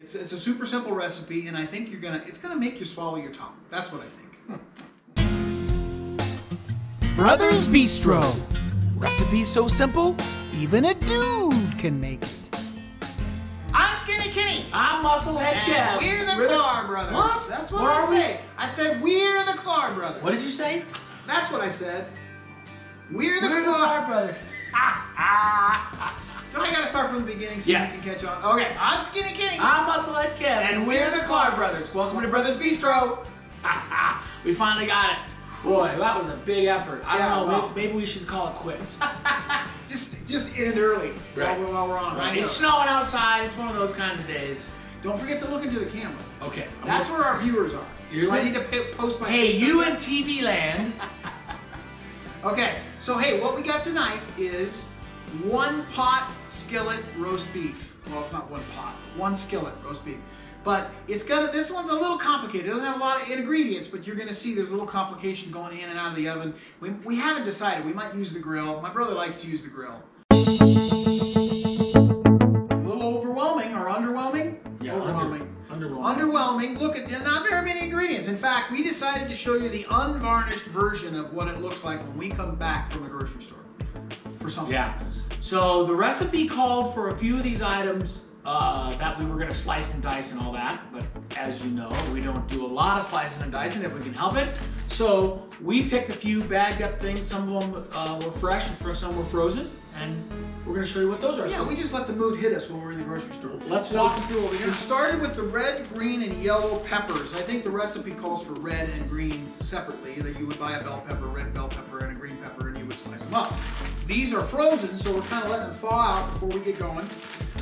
It's, it's a super simple recipe, and I think you're gonna it's gonna make you swallow your tongue. That's what I think. Brothers Bistro. Recipe so simple, even a dude can make it. I'm Skinny Kenny. I'm Musclehead And Kev. we're the We're Klar Brothers. What? That's what What I are we? say. I said we're the Klar Brothers. What did you say? That's what I said. We're the We're the Klar Clark Brothers. So I gotta start from the beginning so Yes. you can catch on. Okay, I'm Skinny Kenny. I'm Musclehead Kev. And we're the Clark Brothers. Welcome to Brothers Bistro. we finally got it. Boy, that was a big effort. I Yeah, don't know. well. Maybe, we should call it quits. just just end early Right. while, we're, while we're on. Right. It's snowing outside. It's one of those kinds of days. Don't forget to look into the camera. Okay. That's where our viewers are. Here's I need to post my Hey, you in TV land. Okay, so hey, what we got tonight is one pot skillet roast beef. Well, it's not one pot, one skillet roast beef. But it's gonna. This one's a little complicated. It doesn't have a lot of ingredients, but you're gonna see there's a little complication going in and out of the oven. We, we haven't decided. We might use the grill. My brother likes to use the grill. A little overwhelming or underwhelming? Yeah, overwhelming. under- underwhelming. Underwhelming. Look at not very. In fact, we decided to show you the unvarnished version of what it looks like when we come back from the grocery store for something Yeah. like this. So the recipe called for a few of these items uh, that we were going to slice and dice and all that, but as you know, we don't do a lot of slicing and dicing if we can help it. So we picked a few bagged up things. Some of them uh, were fresh, and some were frozen, and we're going to show you what those are. Yeah, So we just let the mood hit us when we're in the grocery store. let's So, walk through what we We started with the red, green, and yellow peppers. I think the recipe calls for red and green separately, that you would buy a bell pepper, red bell pepper, and a green pepper, and you would slice them up. These are frozen, so we're kind of letting them thaw out before we get going.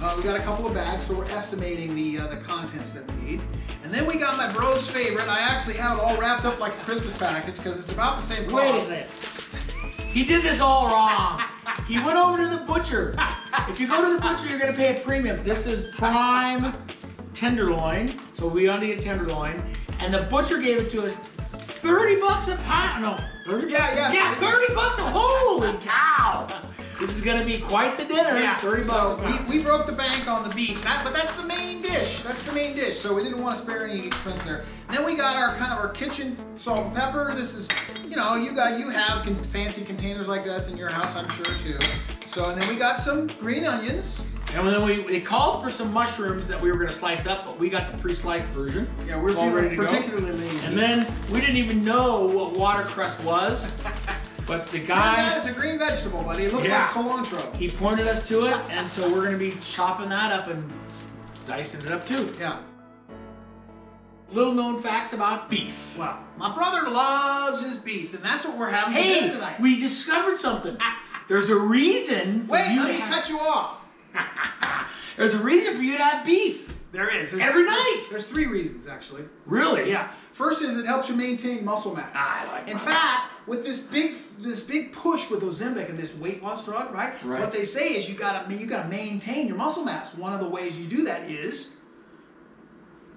Uh, we got a couple of bags, so we're estimating the uh, the contents that we need. And then we got my bro's favorite. I actually have it all wrapped up like a Christmas package because it's about the same cost. Wait a second. He did this all wrong. He went over to the butcher. If you go to the butcher, you're going to pay a premium. This is prime tenderloin, so we only get tenderloin. And the butcher gave it to us 30 bucks a pound. No, 30 Yeah, bucks a- yeah. Yeah, 30 bucks a holy cow. This is going to be quite the dinner. Yeah, 30 bucks so a we, we broke the bank on the beef, that, but that's the main dish. That's the main dish. So we didn't want to spare any expense there. And then we got our kind of our kitchen salt and pepper. This is, you know, you got you have con- fancy containers like this in your house, I'm sure too. So and then we got some green onions. And then we they called for some mushrooms that we were going to slice up, but we got the pre-sliced version. Yeah, we're It's all ready feeling to go. particularly lazy. And then we didn't even know what watercress was, but the Turns guy it's a green vegetable, buddy. It looks Yeah. like cilantro. he pointed us to it, and so we're gonna be chopping that up and dicing it up too. Yeah. Little known facts about beef. Well, my brother loves his beef, and that's what we're having Hey, tonight. we discovered something. There's a reason for Wait, you let to me have, cut you off. There's a reason for you to have beef. There is. There's, Every night. There's three reasons actually. Really? Yeah. First is it helps you maintain muscle mass. I like In fact, with this big this big push with Ozempic and this weight loss drug, right? Right. What they say is you gotta you gotta maintain your muscle mass. One of the ways you do that is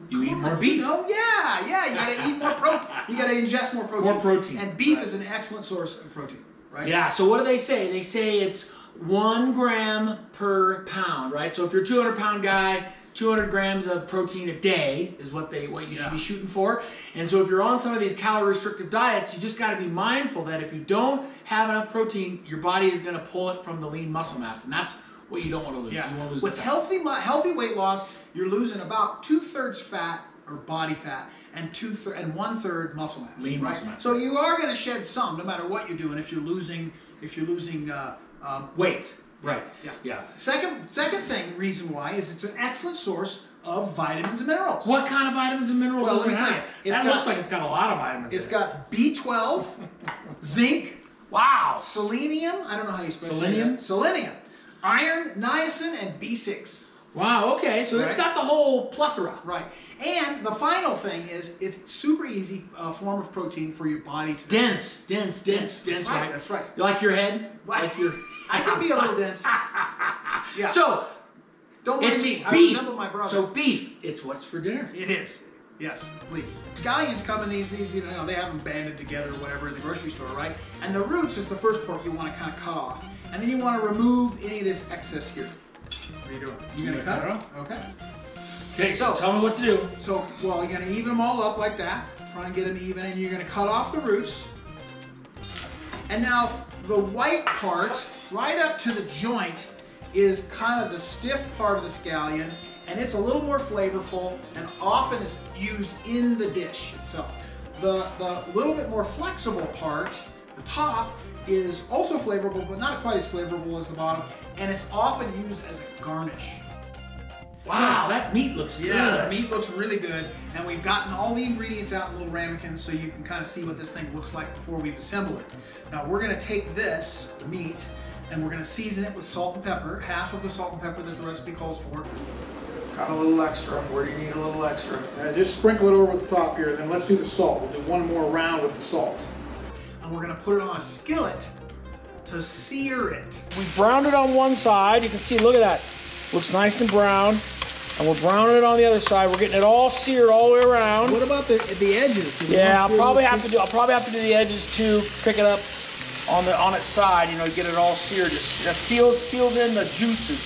You eat more beef. You know? Yeah, yeah. You gotta eat more protein. You gotta ingest more protein. More protein. And beef Right. is an excellent source of protein, right? Yeah, so what do they say? They say it's one gram per pound, right? So if you're a 200 pound guy, 200 grams of protein a day is what they what you should be shooting for. And so if you're on some of these calorie restrictive diets, you just got to be mindful that if you don't have enough protein, your body is going to pull it from the lean muscle mass, and that's what you don't want to lose. Yeah. You to lose With healthy healthy weight loss, you're losing about two thirds fat or body fat and two thir- and one third muscle mass. Lean right? muscle mass. So you are going to shed some, no matter what you're doing. If you're losing, if you're losing uh, um, weight. Right. Yeah. Yeah. Second, second thing, reason why is it's an excellent source of vitamins and minerals. What kind of vitamins and minerals Well, does let it me tell you, it's that got- looks like it's got a lot of vitamins. It's in it. got B12, zinc, wow. selenium. I don't know how you spell Selenium? Selenium, iron, niacin, and B6. Wow. Okay. So it's got the whole plethora. Right. And the final thing is it's super easy uh, form of protein for your body to Dense, dense, dense, Dense. dense. That's right, that's right. You like your head? Like your. I can be a little dense. Yeah. So don't it's me. I beef. resemble my brother. So beef. It's what's for dinner. it is. Yes, please. Scallions come in these, these, you know, they have them banded together or whatever in the grocery store, right? And the roots is the first part you want to kind of cut off. And then you want to remove any of this excess here. What are you doing? You gonna cut? cut Okay. Okay, so, So- tell me what to do. So, well, you're gonna even them all up like that. Try and get them even, and you're gonna cut off the roots. And now the white part, right up to the joint, is kind of the stiff part of the scallion, and it's a little more flavorful, and often is used in the dish itself. The the little bit more flexible part, the top, is also flavorful, but not quite as flavorful as the bottom, and it's often used as a garnish. Wow, that meat looks good. Yeah, the meat looks really good, and we've gotten all the ingredients out in little ramekins so you can kind of see what this thing looks like before we've assembled it. Now we're gonna take this meat and we're gonna season it with salt and pepper, half of the salt and pepper that the recipe calls for. Got a little extra. Where do you need a little extra? Uh, just sprinkle it over the top here, then let's do the salt. We'll do one more round with the salt. And we're gonna put it on a skillet to sear it. We browned it on one side. You can see, look at that. Looks nice and brown. And we're browning it on the other side. We're getting it all seared all the way around. What about the the edges? Do Yeah, I'll probably have to do. I'll probably have to do the edges too. Pick it up on the on its side. You know, get it all seared. Just seals seals in the juices.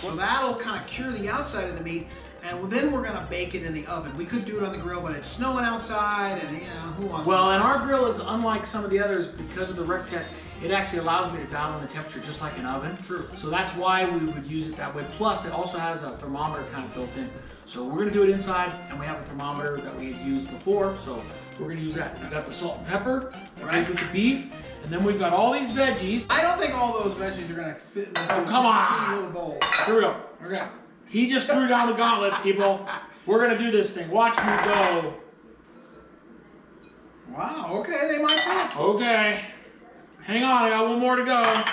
So that'll kind of cure the outside of the meat, and then we're gonna bake it in the oven. We could do it on the grill, but it's snowing outside, and you know who wants? Well, to and our grill is unlike some of the others because of the Recteq. It actually allows me to dial in the temperature just like an oven. True. So that's why we would use it that way. Plus, it also has a thermometer kind of built in. So we're gonna do it inside, and we have a thermometer that we had used before. So we're gonna use that. We got the salt and pepper goes with the beef, and then we've got all these veggies. I don't think all those veggies are gonna fit in this Oh, little come on. little bowl. Here we go. Okay. He just threw down the gauntlet, people. We're gonna do this thing. Watch me go. Wow. Okay, they might fit. Okay. Hang on, I got one more to go.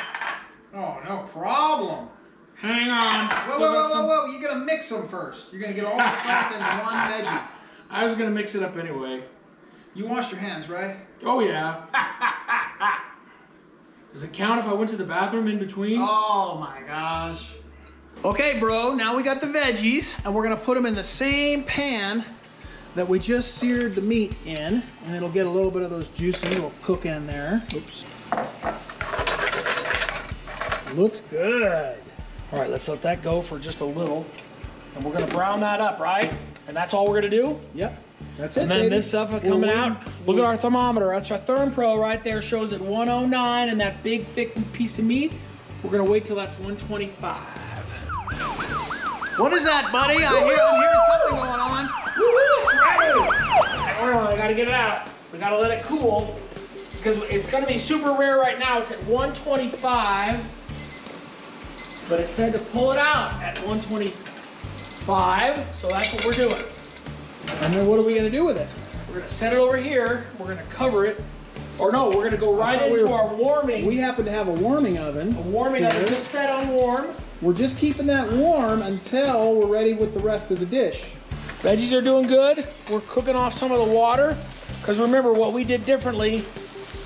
Oh, no problem. Hang on. Whoa, whoa, whoa, some- whoa, whoa! You're gonna mix them first. You're gonna get all the salt in one veggie. I was gonna mix it up anyway. You washed your hands, right? Oh yeah. Does it count if I went to the bathroom in between? Oh my gosh. Okay, bro, now we got the veggies, and we're gonna put them in the same pan that we just seared the meat in, and it'll get a little bit of those juices. It'll cook in there. Oops. Looks good. All right, let's let that go for just a little, and we're gonna brown that up, right? And that's all we're gonna do. Yep, that's it. And then baby. this stuff coming out. Look at our thermometer. That's our ThermoPro right there. Shows at 109, and that big thick piece of meat. We're gonna wait till that's 125. What is that, buddy? I hear, I'm hearing something going on. Woo-hoo, it's ready. Hold on, I gotta get it out. We gotta let it cool because it's gonna be super rare right now. It's at 125, but it said to pull it out at 125, so that's what we're doing. And then what are we gonna do with it? We're gonna set it over here. We're gonna cover it, or no, we're gonna go right we into were- our warming. We happen to have a warming oven. a warming here. oven just set on warm. We're just keeping that warm until we're ready with the rest of the dish. Veggies are doing good. We're cooking off some of the water. Because remember, what we did differently,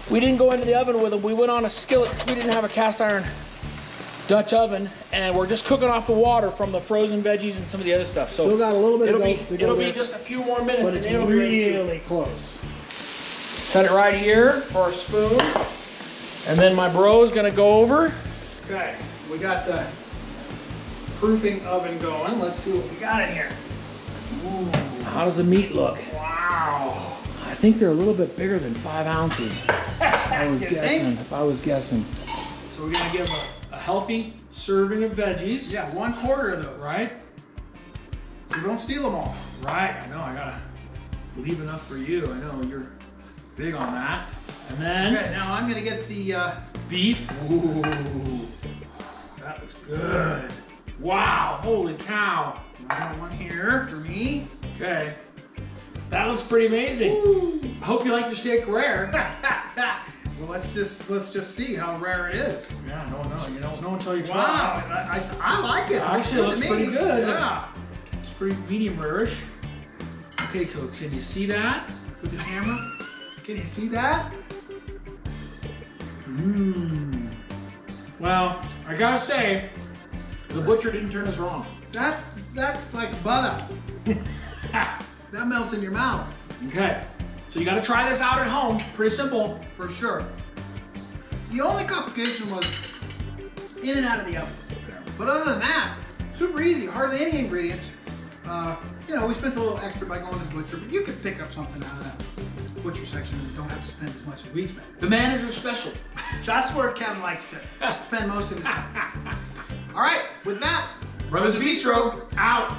we didn't go into the oven with them. We went on a skillet because we didn't have a cast iron Dutch oven. And we're just cooking off the water from the frozen veggies and some of the other stuff. So Still got a little bit it'll be, it'll be there. just a few more minutes But it's it'll be ready really close. Set it right here for our spoon. And then my bro is gonna go over. Okay, we got the proofing oven going. Let's see what we got in here. How does the meat look? Wow. I think they're a little bit bigger than five ounces. I was You think? guessing, if I was guessing. So we're gonna give a, a healthy serving of veggies. Yeah, one quarter of those. Right? So don't steal them all. Right, I know, I gotta leave enough for you. I know you're big on that. And then Okay, now I'm gonna get the, uh, beef. Ooh. that looks good. Wow, holy cow. I got one here for me. Okay. That looks pretty amazing. I hope you like your steak rare. well, let's just let's just see how rare it is. yeah, no, no, you don't know until you try. Wow, I, I, I like it. Actually, it looks pretty good. Yeah. It's pretty medium rarish. Okay, so can you see that with the camera? Can you see that? Mmm. Well, I gotta say, the butcher didn't turn us wrong. That's that's like butter. that melts in your mouth Okay, so you gotta try this out at home. Pretty simple. for sure. The only complication was in and out of the oven. But other than that, super easy. Hardly any ingredients. Uh, you know, we spent a little extra by going to the butcher, but you could pick up something out of that butcher section and don't have to spend as much as we spent. The manager's special. That's where Ken likes to spend most of his time. All right, with that, Brothers Bistro, out.